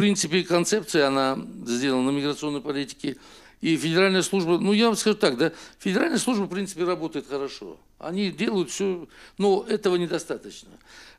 принципе, концепция, она сделана на миграционной политике. И федеральная служба, ну я вам скажу так, да, федеральная служба, в принципе, работает хорошо. Они делают все, но этого недостаточно.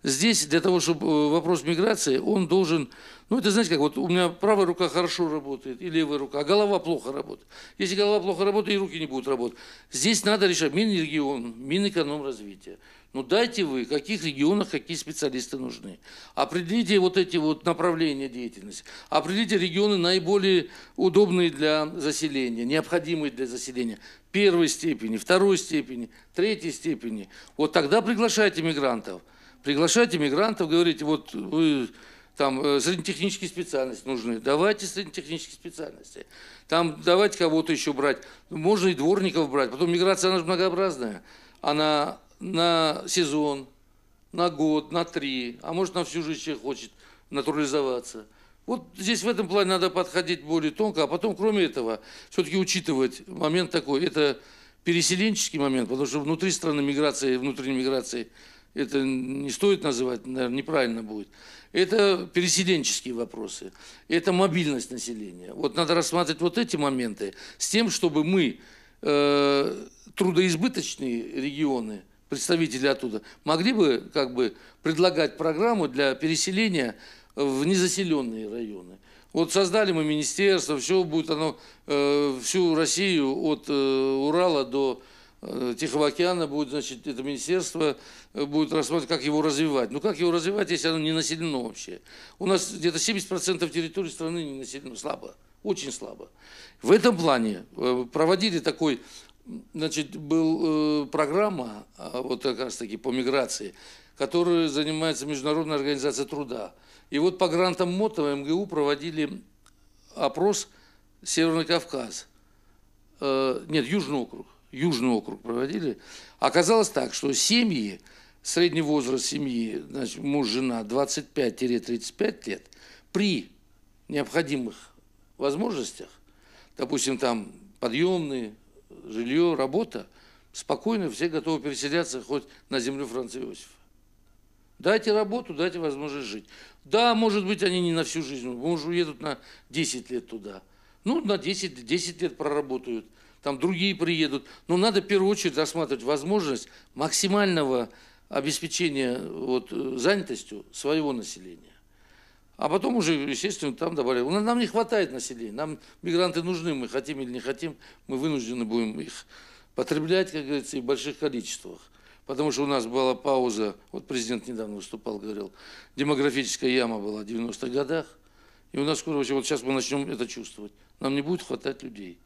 Здесь для того, чтобы э, вопрос миграции, он должен, ну это знаете, как вот у меня правая рука хорошо работает и левая рука, а голова плохо работает. Если голова плохо работает, и руки не будут работать. Здесь надо решать Минрегион, Минэкономразвитие. Ну дайте вы, в каких регионах какие специалисты нужны. Определите вот эти вот направления деятельности. Определите регионы наиболее удобные для заселения, необходимые для заселения. Первой степени, второй степени, третьей степени. Вот тогда приглашайте мигрантов. Приглашайте мигрантов, говорите, вот вы там э, среднетехнические специальности нужны, давайте среднетехнические специальности. Там давайте кого-то еще брать. Можно и дворников брать. Потом миграция, она же многообразная. Она на сезон, на год, на три, а может на всю жизнь человек хочет натурализоваться. Вот здесь в этом плане надо подходить более тонко, а потом, кроме этого, все-таки учитывать момент такой, это переселенческий момент, потому что внутри страны миграции, внутренней миграции, это не стоит называть, наверное, неправильно будет. Это переселенческие вопросы, это мобильность населения. Вот надо рассматривать вот эти моменты с тем, чтобы мы э, трудоизбыточные регионы – представители оттуда, могли бы как бы предлагать программу для переселения в незаселенные районы. Вот создали мы министерство, все будет оно, э, всю Россию от э, Урала до э, Тихого океана будет, значит, это министерство э, будет рассматривать, как его развивать. Ну, как его развивать, если оно не населено вообще? У нас где-то 70% территории страны не населено, слабо, очень слабо. В этом плане э, проводили такой Значит, была э, программа, а, вот как раз таки по миграции, которой занимается Международная организация труда. И вот по грантам МОТО МГУ проводили опрос Северный Кавказ. Э, нет, Южный округ. Южный округ проводили. Оказалось так, что семьи, средний возраст семьи, значит, муж, жена 25-35 лет, при необходимых возможностях, допустим, там подъемные, жилье, работа, спокойно все готовы переселяться хоть на землю Франца Иосифа. Дайте работу, дайте возможность жить. Да, может быть, они не на всю жизнь, может, уедут на 10 лет туда. Ну, на 10, 10 лет проработают, там другие приедут. Но надо в первую очередь рассматривать возможность максимального обеспечения вот, занятостью своего населения. А потом уже, естественно, там добавляли. Нам не хватает населения, нам мигранты нужны, мы хотим или не хотим, мы вынуждены будем их потреблять, как говорится, и в больших количествах. Потому что у нас была пауза, вот президент недавно выступал, говорил, демографическая яма была в 90-х годах, и у нас скоро, вот сейчас мы начнем это чувствовать, нам не будет хватать людей.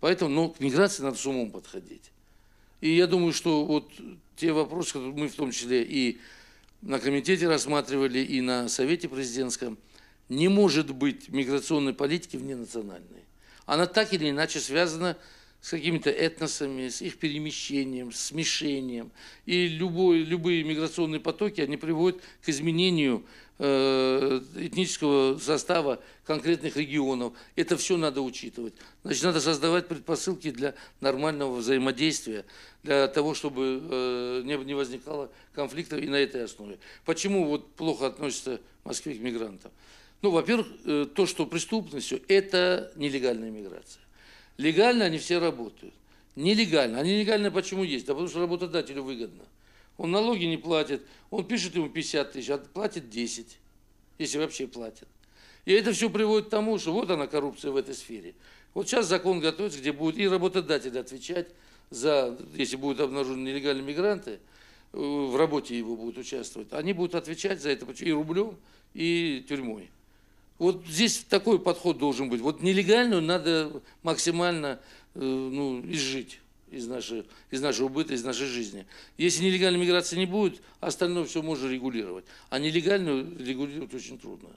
Поэтому, ну, к миграции надо с умом подходить. И я думаю, что вот те вопросы, которые мы в том числе и на комитете рассматривали и на совете президентском, не может быть миграционной политики вненациональной. Она так или иначе связана с какими-то этносами, с их перемещением, смешением. И любой, любые миграционные потоки, они приводят к изменению этнического состава конкретных регионов. Это все надо учитывать. Значит, надо создавать предпосылки для нормального взаимодействия, для того, чтобы э, не возникало конфликтов и на этой основе. Почему вот плохо относится в Москве к мигрантам? Ну, во-первых, э, то, что преступность, это нелегальная миграция. Легально они все работают. Нелегально. А нелегально почему есть? Да потому что работодателю выгодно. Он налоги не платит, он пишет ему 50 тысяч, а платит 10, если вообще платит. И это все приводит к тому, что вот она коррупция в этой сфере. Вот сейчас закон готовится, где будет и работодатель отвечать за, если будут обнаружены нелегальные мигранты, э, в работе его будут участвовать, они будут отвечать за это и рублем, и тюрьмой. Вот здесь такой подход должен быть. Вот нелегальную надо максимально э, ну, изжить из, нашей, из нашего быта, из нашей жизни. Если нелегальной миграции не будет, остальное все можно регулировать. А нелегальную регулировать очень трудно.